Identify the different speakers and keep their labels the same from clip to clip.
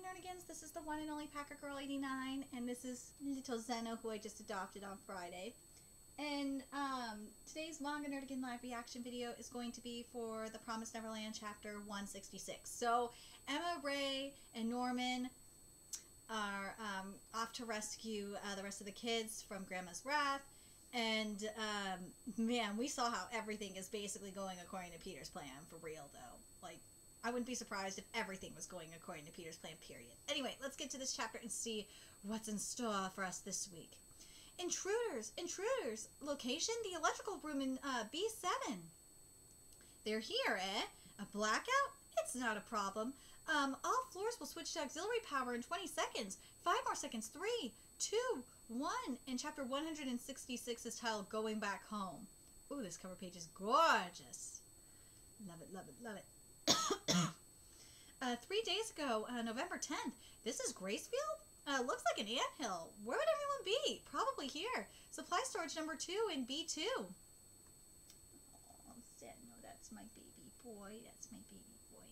Speaker 1: Nerdigans. This is the one and only Packer Girl 89, and this is little Zeno, who I just adopted on Friday. And um, today's Manga Nerdigan live reaction video is going to be for the Promised Neverland chapter 166. So, Emma, Ray, and Norman are um, off to rescue uh, the rest of the kids from Grandma's wrath. And um, man, we saw how everything is basically going according to Peter's plan for real, though. Like, I wouldn't be surprised if everything was going according to Peter's plan, period. Anyway, let's get to this chapter and see what's in store for us this week. Intruders! Intruders! Location, the electrical room in uh, B7. They're here, eh? A blackout? It's not a problem. Um, all floors will switch to auxiliary power in 20 seconds. Five more seconds. Three, two, one. And chapter 166 is titled Going Back Home. Ooh, this cover page is gorgeous. Love it, love it, love it. uh, three days ago, uh, November 10th. This is Gracefield? Uh, looks like an anthill. Where would everyone be? Probably here. Supply storage number two in B2. Oh, sad. No, that's my baby boy. That's my baby boy.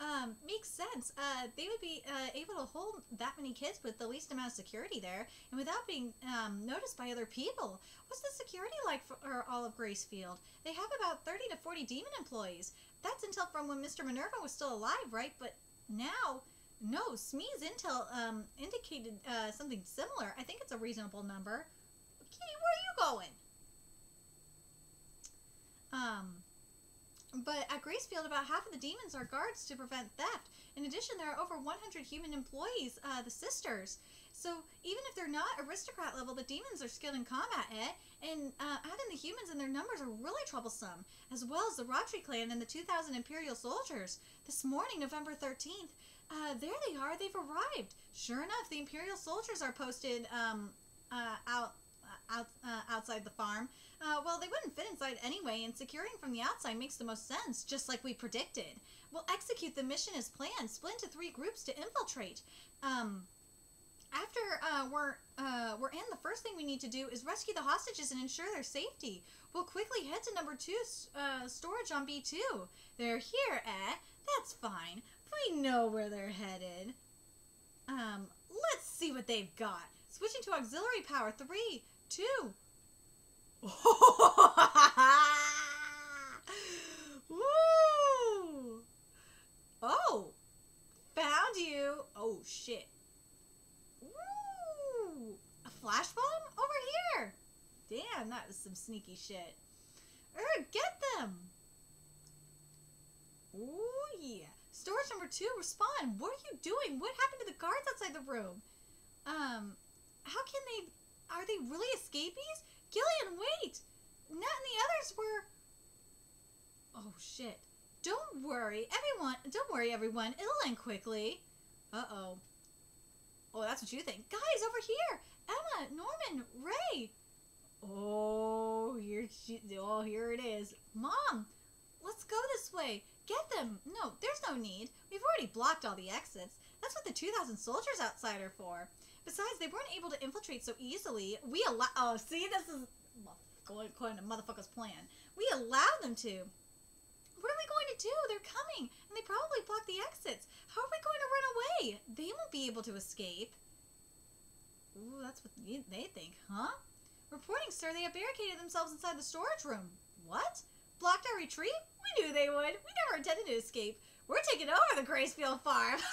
Speaker 1: Um, makes sense. Uh, they would be uh, able to hold that many kids with the least amount of security there, and without being um, noticed by other people. What's the security like for all of Gracefield? They have about 30 to 40 demon employees. That's until from when Mr. Minerva was still alive, right? But now, no, Smee's intel um, indicated uh, something similar. I think it's a reasonable number. Kitty, where are you going? Um, but at Gracefield, about half of the demons are guards to prevent theft. In addition, there are over 100 human employees, uh, the sisters. So even if they're not aristocrat level, the demons are skilled in combat, eh? And uh, adding the humans and their numbers are really troublesome, as well as the Ratri clan and the 2,000 Imperial soldiers. This morning, November 13th, uh, there they are. They've arrived. Sure enough, the Imperial soldiers are posted um, uh, out out, uh, outside the farm. Uh, well, they wouldn't fit inside anyway, and securing from the outside makes the most sense, just like we predicted. We'll execute the mission as planned, split into three groups to infiltrate. Um, after uh, we're uh, we're in, the first thing we need to do is rescue the hostages and ensure their safety. We'll quickly head to number two uh, storage on B two. They're here, eh? That's fine. We know where they're headed. Um, let's see what they've got. Switching to auxiliary power. Three, two. Woo! Oh, found you. Oh shit. Woo! A flash bomb over here. Damn, that was some sneaky shit. Er, get them. Oh yeah. Storage number two, respond. What are you doing? What happened to the guards outside the room? Um, how can they? Are they really escapees? Gillian, wait! Nat and the others were. Oh shit! Don't worry, everyone. Don't worry, everyone. It'll end quickly. Uh oh. Oh, that's what you think, guys. Over here, Emma, Norman, Ray. Oh, here, she. oh, here it is. Mom, let's go this way. Get them. No, there's no need. We've already blocked all the exits. That's what the 2,000 soldiers outside are for. Besides, they weren't able to infiltrate so easily. We allow. Oh, see, this is going according to motherfucker's plan. We allowed them to. What are we going to do? They're coming, and they probably blocked the exits. How are we going to run away? They won't be able to escape. Ooh, that's what they think, huh? Reporting, sir, they have barricaded themselves inside the storage room. What? Blocked our retreat? We knew they would. We never intended to escape. We're taking over the Gracefield farm.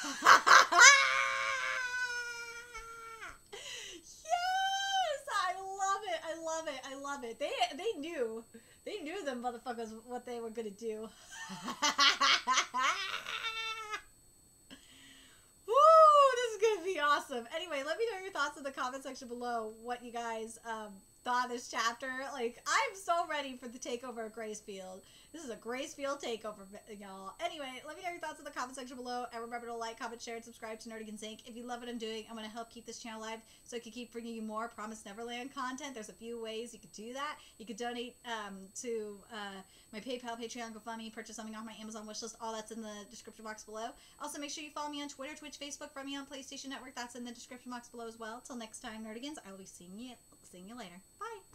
Speaker 1: Yes! I love it. I love it. I love it. They they knew. They knew them motherfuckers what they were gonna do. Woo! This is gonna be awesome. Anyway, let me know your thoughts in the comment section below. What you guys um, thought this chapter. Like, I'm so ready for the takeover of Gracefield. This is a Gracefield takeover, y'all. Anyway, let me know your thoughts in the comment section below. And remember to like, comment, share, and subscribe to Nerdigans Inc. If you love what I'm doing, I'm going to help keep this channel live so I can keep bringing you more Promised Neverland content. There's a few ways you could do that. You could donate um, to uh, my PayPal, Patreon, GoFundMe, purchase something off my Amazon wishlist. All that's in the description box below. Also, make sure you follow me on Twitter, Twitch, Facebook, from me on PlayStation Network. That's in the description box below as well. Till next time, Nerdigans, I will be seeing you, seeing you later. Bye.